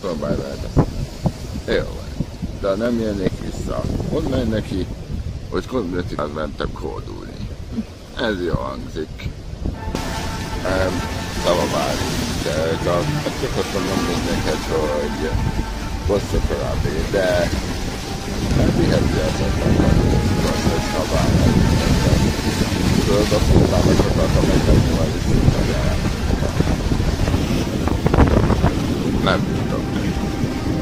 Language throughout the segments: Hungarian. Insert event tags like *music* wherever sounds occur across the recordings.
próbálj vele beszélni. Jó van. De nem jönnék vissza, mondd meg neki, hogy kommunitás mentem kódulni. Ez jó hangzik. Um, Szavavárni. De csak csak azt mondom neked, hogy bosszok további, de elviheti az embert, hogy ha várnak. Tudod, azt mondtam, hogy akartam megtenni majd is Nem tudom.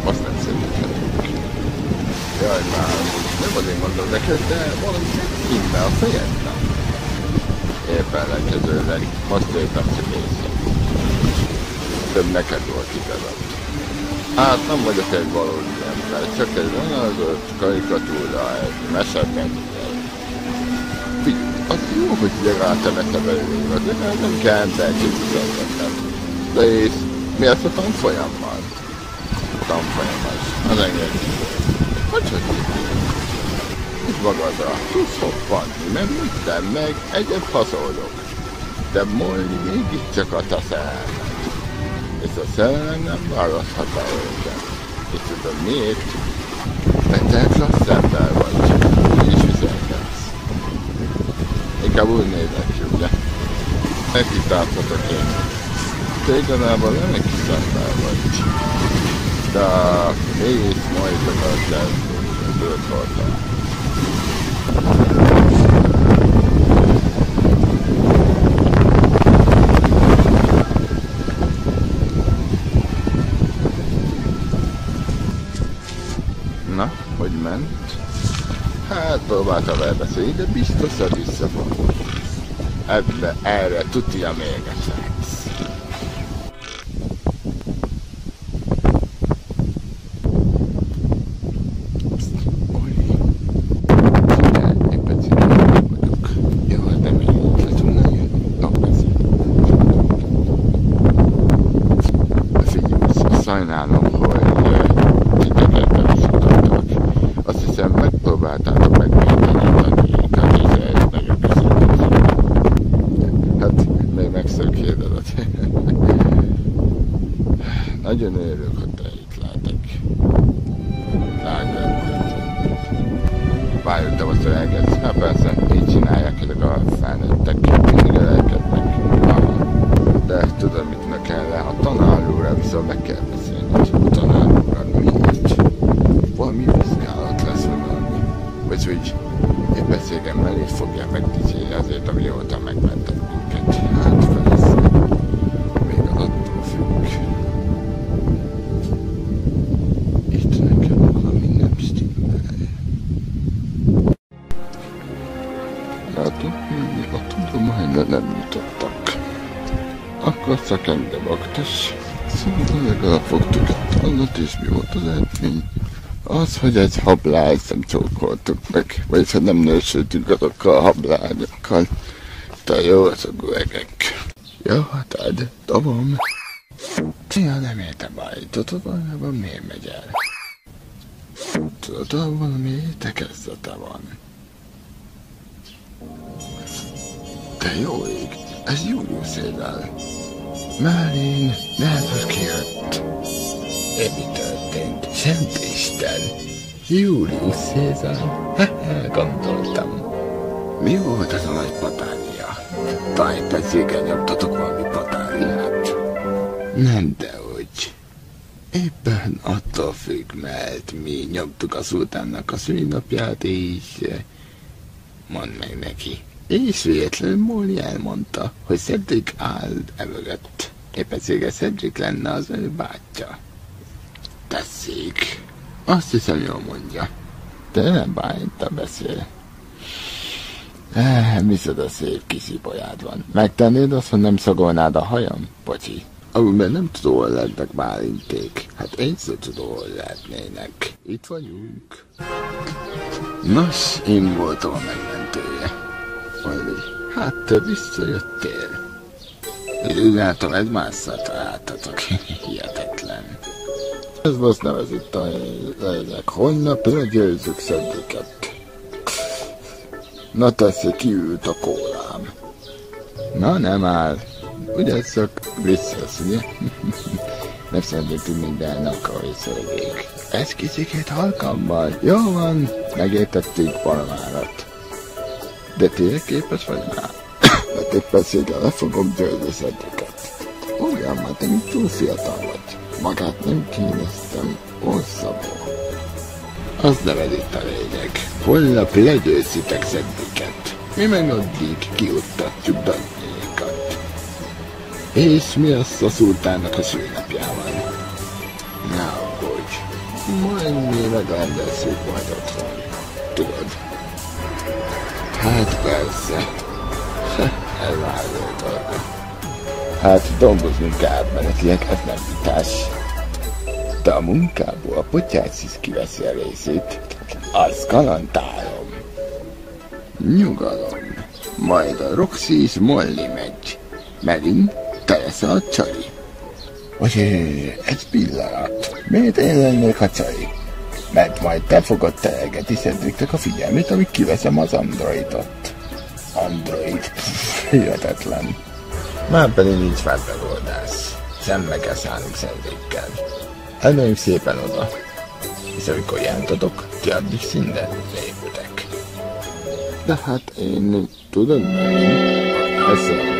Azt nem szerethetünk. Jaj, már nem azért mondom neked, de valami innen a fejedben. Épp ellenkezőleg, most éppen csak észre. Több neked volt igazad. Hát nem vagyok egy valódi ember, csak egy vonalzott karikatúra, egy. Figyelj, az jó, hogy legalább te nekevelőről, de nem kell emberkészíteni. De és mi az a tanfolyammal? Tanfolyammal. Az engem. Hogy hogy Itt magadra tudsz hoppanni, mert minden meg egyet faszolok. De molni mégiscsak a te szerelmed. És a szerelem nem választhat el őket. És tudod miért? Mert te klassz ember vagy. Is viselkedsz. Inkább úgy nézek ki, ugye? Megkitáltatok én. Te igazából nem egy kis ember vagy. De mész majd a kezdődni, tudod voltál. Na, hogy ment? Hát próbáltam elbeszélni, de biztos, hogy vissza fog. Ebbe, erre tudja még egyszer. Oli. Figyelj, éppen cigány vagyok. Jó, hát nem én le tudnál jönni. Na, beszélj. Figyelj, sajnálom, hogy eh, titeket bevizsgáltak. Azt hiszem, megpróbáltátok megvédeni a tanítani, nagyon köszönöm. Hát, még megszökéldedet. Nagyon örülök, hogy te itt lehetek. Várjuk, de most elkezd. Hát persze, így csinálják ezek a felnőttek. Mindig elkednek. De tudod, mit ne kell? A tanár úrral viszont meg kell beszélni. A tanár úrral miért? Valami vizsgálat lesz, vagy valami. Vagy hogy én beszélgem mellé fogja megdicsérni Még a tudományra nem jutottak. Akkor szakembe baktas. Szóval legalább fogtuk egy tallat, és mi volt az eredmény? Az, hogy egy hablányt nem csókoltuk meg, vagyis hogy nem nősültünk azokkal a hablányokkal. Te jó azok öregek. Jó, hát ad, dobom. Ja, nem értem állítotod, valójában miért megy el? Tudod, valami értekezete van. Te jó ég, ez Július Cézár. Merlin, hogy kijött. E mi történt? Szent Isten! Július Cézár? Gondoltam. Mi volt az a nagy patánia? Tájpecéken nyomtatok valami patániát? Nem, dehogy. Éppen attól függ, mert mi nyomtuk a szultánnak a szülinapját, és eh, mondd meg neki. És véletlenül Móli elmondta, hogy Cedric áll e mögött. Éppen szége Cedric lenne az ő bátyja. Tessék, azt hiszem jól mondja. De nem bájta beszél. Eh, micsoda szép kis ibolyád van. Megtennéd azt, hogy nem szagolnád a hajam? Bocsi. Amiben nem tudom, hol lehetnek Bálinték. Hát én sem tudom, hol lehetnének. Itt vagyunk. Nos, én voltam a megmentője. Oli, hát te visszajöttél. Időgátom, egy másszal találtatok. *laughs* Hihetetlen. Ez most nem ez itt a lényeg. Holnap legyőzzük Szedriket. Na teszi, kiült a kólám. Na nem áll. Ugye csak visszasz, ugye? *laughs* Nem de ne akarj szörgék. Ez kicsikét halkammal. Jó van, megértettük valamárat. De tényleg képes vagy rá? Mert egy beszéddel le fogom győzni szedőket. Olyan, mert te még túl fiatal vagy. Magát nem kíneztem, hosszabbul. Az nem ez itt a lényeg. Holnap legyőzitek szedőket. Mi meg addig kiuttatjuk Danyékat. És mi az a szultának a szülnapjával? Ne aggódj, majd mi megrendezzük majd otthon. Tudod? Hát persze. *laughs* Elváró dolga. Hát átmenetileg ez nem vitás. De a munkából a potyácsis kiveszi a részét, az galantálom. Nyugalom. Majd a Roxy is Molly megy. Melin, te leszel a csali. Hogy egy pillanat. Miért én lennék a csali? Mert majd te fogod telgetni Cedricnek a figyelmét, amíg kiveszem az androidot. Android. *laughs* Hihetetlen. Már pedig nincs már megoldás. Szembe kell szállnunk Cedrickel. Elmegyünk szépen oda. És amikor jántatok, ti addig szinte leépültek. De hát én tudom, hogy ezzel